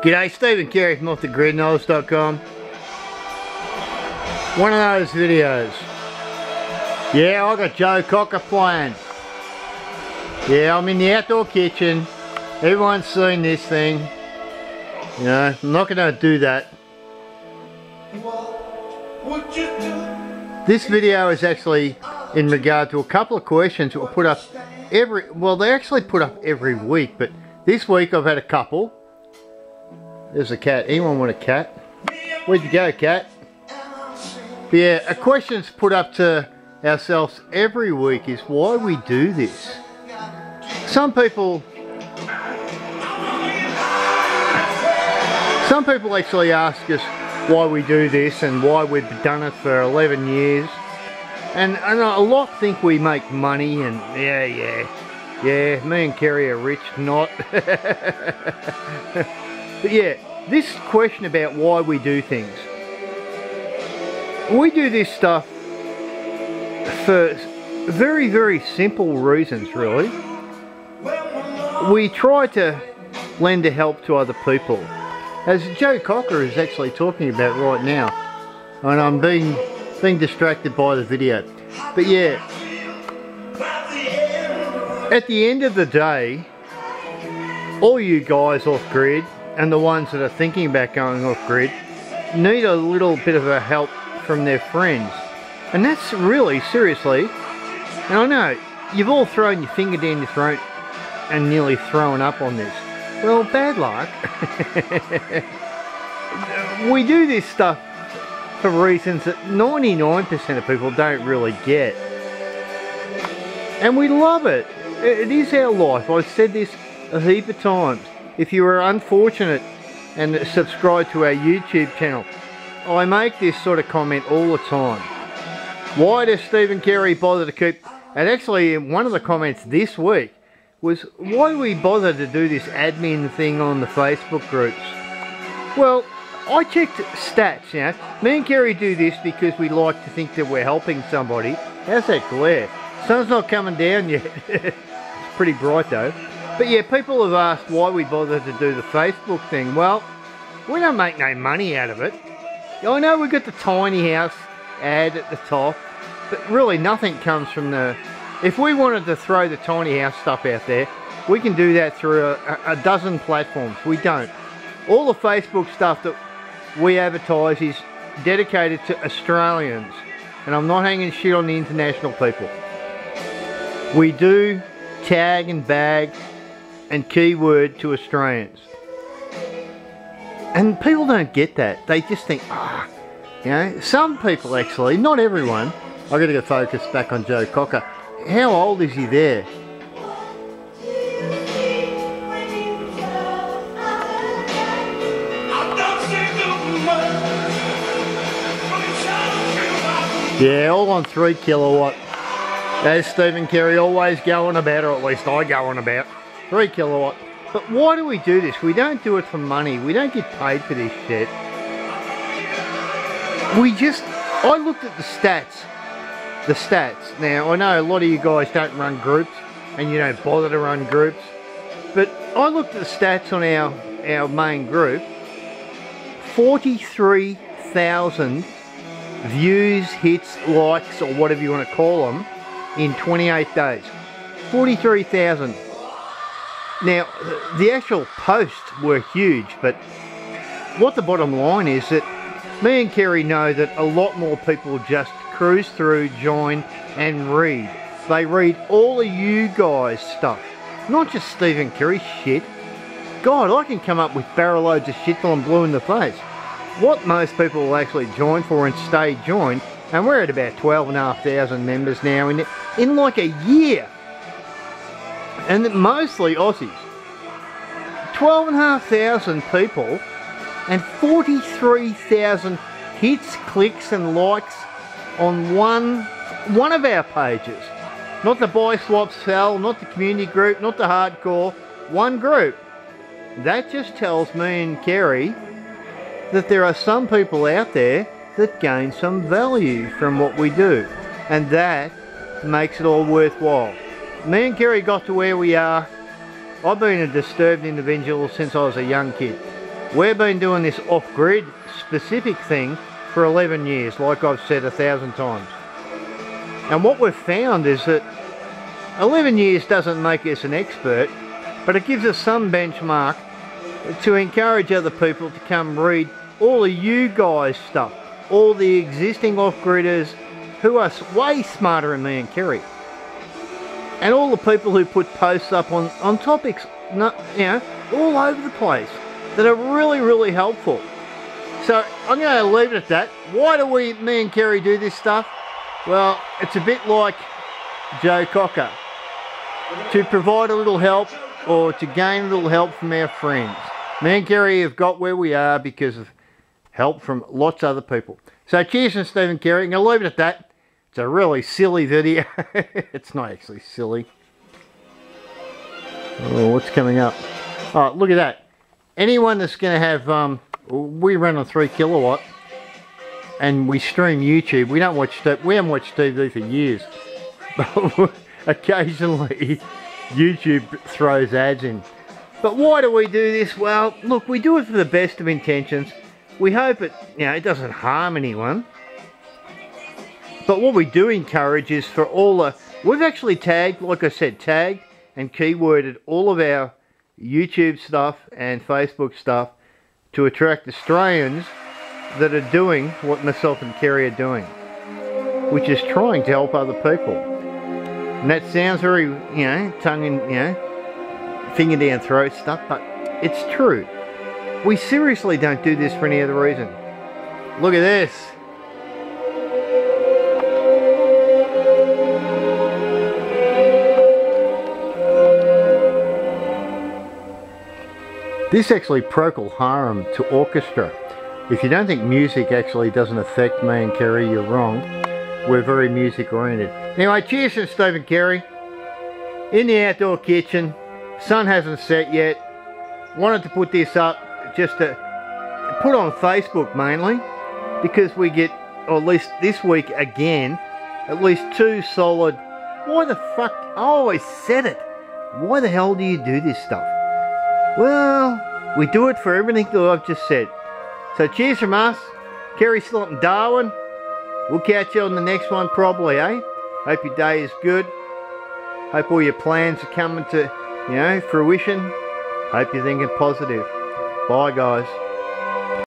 G'day, Stephen Carey from OffTheGridKnowledge.com. One of those videos. Yeah, I got Joe Cocker playing. Yeah, I'm in the outdoor kitchen. Everyone's seen this thing. You know, I'm not to do that. This video is actually in regard to a couple of questions that were put up every, well they actually put up every week, but this week I've had a couple. There's a cat. Anyone want a cat? Where'd you go, cat? Yeah, a question's put up to ourselves every week is why we do this. Some people some people actually ask us why we do this and why we've done it for 11 years. And, and a lot think we make money and yeah, yeah, yeah, me and Kerri are rich, not. but yeah, this question about why we do things. We do this stuff for very, very simple reasons, really. We try to lend a help to other people. As Joe Cocker is actually talking about right now. And I'm being, being distracted by the video. But yeah, at the end of the day, all you guys off grid and the ones that are thinking about going off grid need a little bit of a help from their friends. And that's really, seriously, and I know, you've all thrown your finger down your throat and nearly thrown up on this. Well, bad luck. we do this stuff for reasons that 99% of people don't really get. And we love it. It is our life. I've said this a heap of times. If you are unfortunate and subscribe to our YouTube channel, I make this sort of comment all the time. Why does Stephen Carey bother to keep... And actually, one of the comments this week was, why do we bother to do this admin thing on the Facebook groups? Well, I checked stats, you know. Me and Kerri do this because we like to think that we're helping somebody. How's that glare? Sun's not coming down yet. it's pretty bright though. But yeah, people have asked why we bother to do the Facebook thing. Well, we don't make no money out of it. I know we've got the tiny house ad at the top, but really nothing comes from the... If we wanted to throw the tiny house stuff out there, we can do that through a, a dozen platforms. We don't. All the Facebook stuff that we advertise is dedicated to Australians. And I'm not hanging shit on the international people. We do tag and bag and keyword to Australians. And people don't get that. They just think, ah, oh. you know, some people actually, not everyone. I've got to get focused back on Joe Cocker. How old is he there? Yeah, all on 3 kilowatt. As Stephen Carey always going about, or at least I go on about. 3 kilowatt. But why do we do this? We don't do it for money. We don't get paid for this shit. We just... I looked at the stats. The stats. Now, I know a lot of you guys don't run groups, and you don't bother to run groups. But I looked at the stats on our, our main group. 43,000 views, hits, likes, or whatever you want to call them, in 28 days. 43,000. Now, the actual posts were huge, but what the bottom line is that me and Kerri know that a lot more people just cruise through, join, and read. They read all of you guys' stuff, not just Stephen Carey shit. God, I can come up with barrel loads of shit till I'm blue in the face what most people will actually join for and stay joined and we're at about 12,500 members now in, in like a year and mostly Aussies 12,500 people and 43,000 hits, clicks and likes on one one of our pages not the buy swap sell not the community group not the hardcore one group that just tells me and Kerri that there are some people out there that gain some value from what we do. And that makes it all worthwhile. Me and Kerri got to where we are. I've been a disturbed individual since I was a young kid. We've been doing this off-grid specific thing for 11 years, like I've said a thousand times. And what we've found is that 11 years doesn't make us an expert, but it gives us some benchmark to encourage other people to come read all of you guys stuff, all the existing off-gridders who are way smarter than me and Kerri. And all the people who put posts up on, on topics, you know, all over the place that are really, really helpful. So I'm going to leave it at that. Why do we, me and Kerri, do this stuff? Well, it's a bit like Joe Cocker. To provide a little help or to gain a little help from our friends. Me and Kerri have got where we are because of help from lots of other people. So cheers from Stephen Carey. I'm going to leave it at that. It's a really silly video. it's not actually silly. Oh, what's coming up? Oh, look at that. Anyone that's going to have, um, we run on 3 kilowatt and we stream YouTube. We don't watch, we haven't watched TV for years. But occasionally YouTube throws ads in. But why do we do this? Well, look, we do it for the best of intentions. We hope it, you know, it doesn't harm anyone. But what we do encourage is for all the, we've actually tagged, like I said, tagged and keyworded all of our YouTube stuff and Facebook stuff to attract Australians that are doing what myself and Kerri are doing, which is trying to help other people. And that sounds very, you know, tongue in, you know, finger down throat stuff, but it's true. We seriously don't do this for any other reason. Look at this. This actually Procol Harum to orchestra. If you don't think music actually doesn't affect me and Kerri, you're wrong. We're very music oriented. Anyway, cheers from Stephen Carey. In the outdoor kitchen. Sun hasn't set yet. Wanted to put this up just to put on Facebook mainly. Because we get, or at least this week again, at least two solid. Why the fuck? I always said it. Why the hell do you do this stuff? Well, we do it for everything that I've just said. So cheers from us. Kerri Slot and Darwin. We'll catch you on the next one probably, eh? Hope your day is good. Hope all your plans are coming to, you know, fruition. Hope you're thinking positive. Bye, guys.